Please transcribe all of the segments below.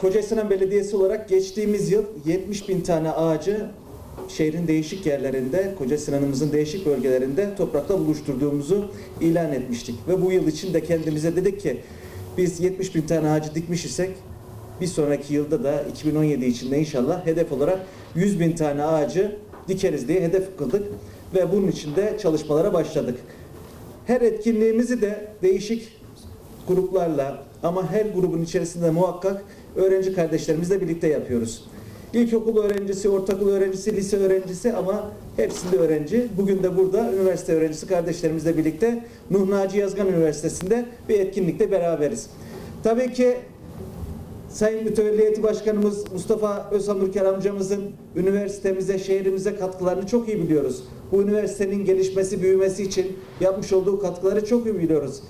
Kocaeli'nin Belediyesi olarak geçtiğimiz yıl 70 bin tane ağacı şehrin değişik yerlerinde, Koca Sinan'ımızın değişik bölgelerinde toprakla buluşturduğumuzu ilan etmiştik. Ve bu yıl için de kendimize dedik ki biz 70 bin tane ağacı dikmiş isek bir sonraki yılda da 2017 içinde inşallah hedef olarak 100 bin tane ağacı dikeriz diye hedef kıldık ve bunun için de çalışmalara başladık. Her etkinliğimizi de değişik gruplarla ama her grubun içerisinde muhakkak öğrenci kardeşlerimizle birlikte yapıyoruz. İlkokul öğrencisi, ortaokul öğrencisi, lise öğrencisi ama hepsinde öğrenci. Bugün de burada üniversite öğrencisi kardeşlerimizle birlikte Nuh Naci Yazgan Üniversitesi'nde bir etkinlikte beraberiz. Tabii ki Sayın Mütevelli Heyeti Başkanımız Mustafa Özhamurker amcamızın üniversitemize, şehrimize katkılarını çok iyi biliyoruz. Bu üniversitenin gelişmesi, büyümesi için yapmış olduğu katkıları çok iyi biliyoruz.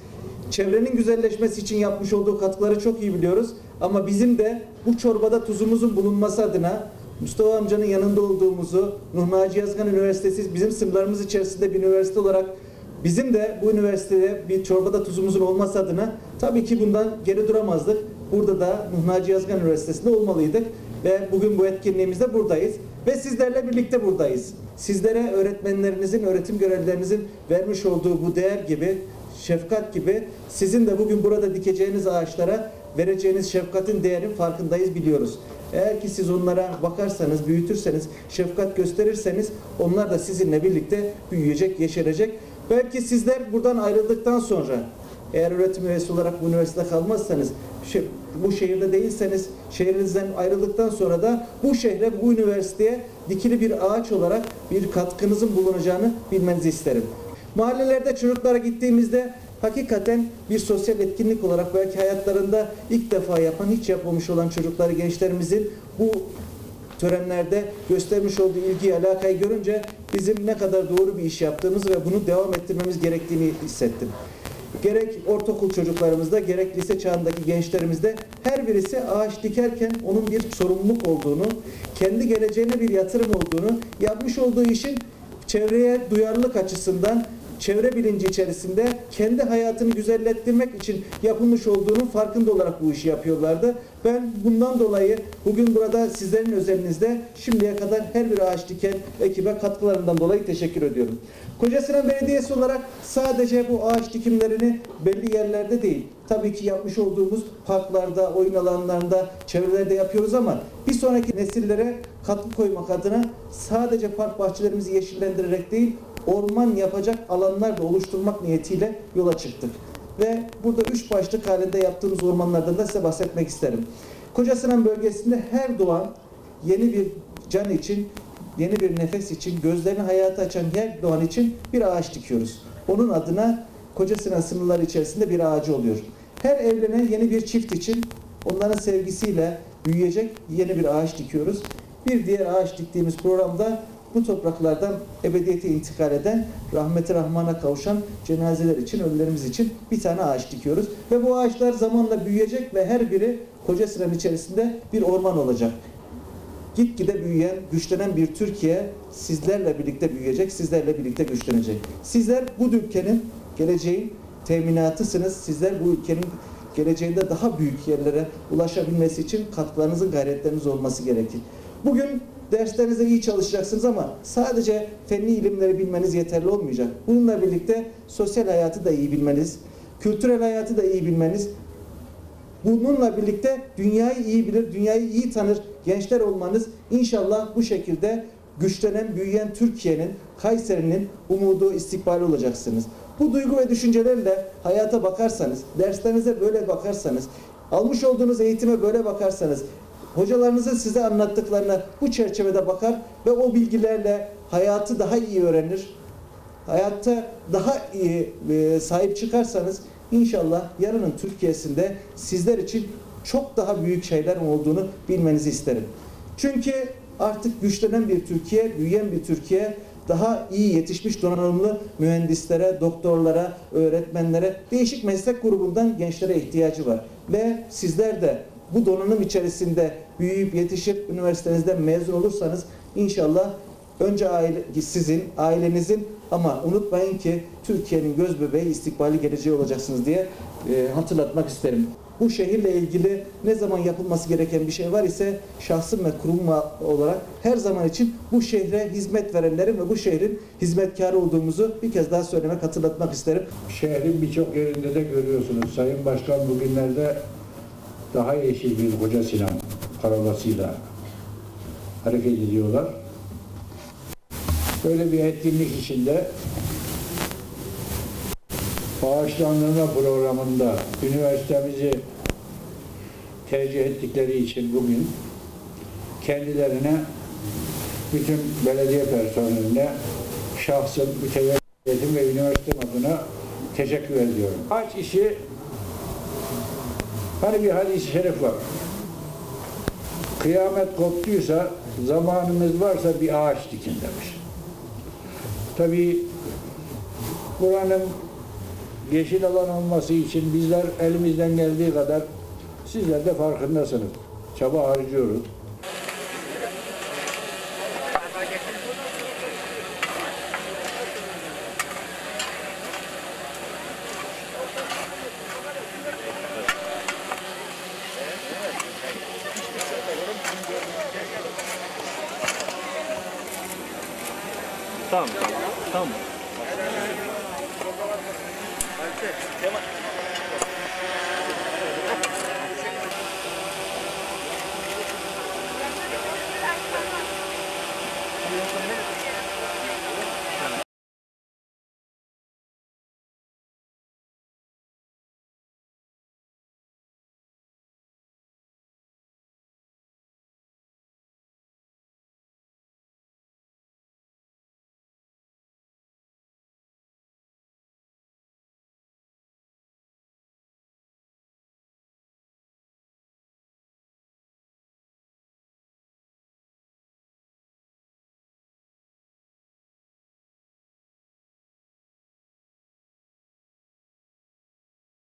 Çevrenin güzelleşmesi için yapmış olduğu katkıları çok iyi biliyoruz. Ama bizim de bu çorbada tuzumuzun bulunması adına Mustafa amcanın yanında olduğumuzu, Nuh Naci Yazgan Üniversitesi bizim sınırlarımız içerisinde bir üniversite olarak Bizim de bu üniversitede bir çorbada tuzumuzun olması adına tabii ki bundan geri duramazdık. Burada da Nuh Naci Yazgan Üniversitesi'nde olmalıydık ve bugün bu etkinliğimizde buradayız ve sizlerle birlikte buradayız. Sizlere öğretmenlerinizin, öğretim görevlilerinizin vermiş olduğu bu değer gibi, şefkat gibi sizin de bugün burada dikeceğiniz ağaçlara vereceğiniz şefkatin değerin farkındayız biliyoruz. Eğer ki siz onlara bakarsanız, büyütürseniz, şefkat gösterirseniz onlar da sizinle birlikte büyüyecek, yeşerecek. Belki sizler buradan ayrıldıktan sonra eğer öğretim üyesi olarak bu üniversitede kalmazsanız, bu şehirde değilseniz, şehrinizden ayrıldıktan sonra da bu şehre, bu üniversiteye dikili bir ağaç olarak bir katkınızın bulunacağını bilmenizi isterim. Mahallelerde çocuklara gittiğimizde hakikaten bir sosyal etkinlik olarak belki hayatlarında ilk defa yapan, hiç yapmamış olan çocukları, gençlerimizin bu törenlerde göstermiş olduğu ilgi, alakayı görünce bizim ne kadar doğru bir iş yaptığımızı ve bunu devam ettirmemiz gerektiğini hissettim. Gerek ortaokul çocuklarımızda, gerek lise çağındaki gençlerimizde her birisi ağaç dikerken onun bir sorumluluk olduğunu, kendi geleceğine bir yatırım olduğunu, yapmış olduğu işin çevreye duyarlılık açısından çevre bilinci içerisinde kendi hayatını güzellettirmek için yapılmış olduğunun farkında olarak bu işi yapıyorlardı. Ben bundan dolayı bugün burada sizlerin özelinizde şimdiye kadar her bir ağaç diken ekibe katkılarından dolayı teşekkür ediyorum. Kocasinan Belediyesi olarak sadece bu ağaç dikimlerini belli yerlerde değil, tabii ki yapmış olduğumuz parklarda, oyun alanlarında, çevrelerde yapıyoruz ama bir sonraki nesillere katkı koymak adına sadece park bahçelerimizi yeşillendirerek değil, orman yapacak alanlar da oluşturmak niyetiyle yola çıktık. Ve burada üç başlık halinde yaptığımız ormanlardan da size bahsetmek isterim. Kocasinan bölgesinde her doğan yeni bir can için, yeni bir nefes için, gözlerini hayata açan her doğan için bir ağaç dikiyoruz. Onun adına Kocasinan sınırları içerisinde bir ağacı oluyor. Her evlenen yeni bir çift için onların sevgisiyle büyüyecek yeni bir ağaç dikiyoruz. Bir diğer ağaç diktiğimiz programda bu topraklardan ebediyete intikal eden, rahmeti rahmana kavuşan cenazeler için, ölülerimiz için bir tane ağaç dikiyoruz. Ve bu ağaçlar zamanla büyüyecek ve her biri koca sıranın içerisinde bir orman olacak. Gitgide büyüyen, güçlenen bir Türkiye sizlerle birlikte büyüyecek, sizlerle birlikte güçlenecek. Sizler bu ülkenin geleceğin teminatısınız. Sizler bu ülkenin geleceğinde daha büyük yerlere ulaşabilmesi için katkılarınızın, gayretleriniz olması gerekir. Bugün derslerinizde iyi çalışacaksınız ama sadece fenli ilimleri bilmeniz yeterli olmayacak. Bununla birlikte sosyal hayatı da iyi bilmeniz, kültürel hayatı da iyi bilmeniz, bununla birlikte dünyayı iyi bilir, dünyayı iyi tanır gençler olmanız inşallah bu şekilde güçlenen, büyüyen Türkiye'nin, Kayseri'nin umudu, istikbali olacaksınız. Bu duygu ve düşüncelerle hayata bakarsanız, derslerinize böyle bakarsanız, almış olduğunuz eğitime böyle bakarsanız, hocalarınızın size anlattıklarına bu çerçevede bakar ve o bilgilerle hayatı daha iyi öğrenir. Hayatta daha iyi e, sahip çıkarsanız inşallah yarının Türkiye'sinde sizler için çok daha büyük şeyler olduğunu bilmenizi isterim. Çünkü artık güçlenen bir Türkiye, büyüyen bir Türkiye daha iyi yetişmiş donanımlı mühendislere, doktorlara, öğretmenlere, değişik meslek grubundan gençlere ihtiyacı var. Ve sizler de bu donanım içerisinde büyüyüp yetişip üniversitenizden mezun olursanız inşallah önce aile, sizin, ailenizin ama unutmayın ki Türkiye'nin göz bebeği istikbali geleceği olacaksınız diye e, hatırlatmak isterim. bu şehirle ilgili ne zaman yapılması gereken bir şey var ise şahsım ve kurum olarak her zaman için bu şehre hizmet verenlerin ve bu şehrin hizmetkarı olduğumuzu bir kez daha söylemek, hatırlatmak isterim. Şehrin birçok yerinde de görüyorsunuz. Sayın Başkan bugünlerde daha yeşil bir Koca Sinan parolasıyla hareket ediyorlar. Böyle bir etkinlik içinde ağaçlandırma programında üniversitemizi tercih ettikleri için bugün kendilerine bütün belediye personeline şahsım, mütevelliyetim ve üniversitem adına teşekkür ediyorum. Aç işi hani bir hadis-i şerif var. Kıyamet koptuysa zamanımız varsa bir ağaç dikin demiş. Tabii buranın yeşil alan olması için bizler elimizden geldiği kadar sizler de farkındasınız. Çaba harcıyoruz. Tamam. Tamam.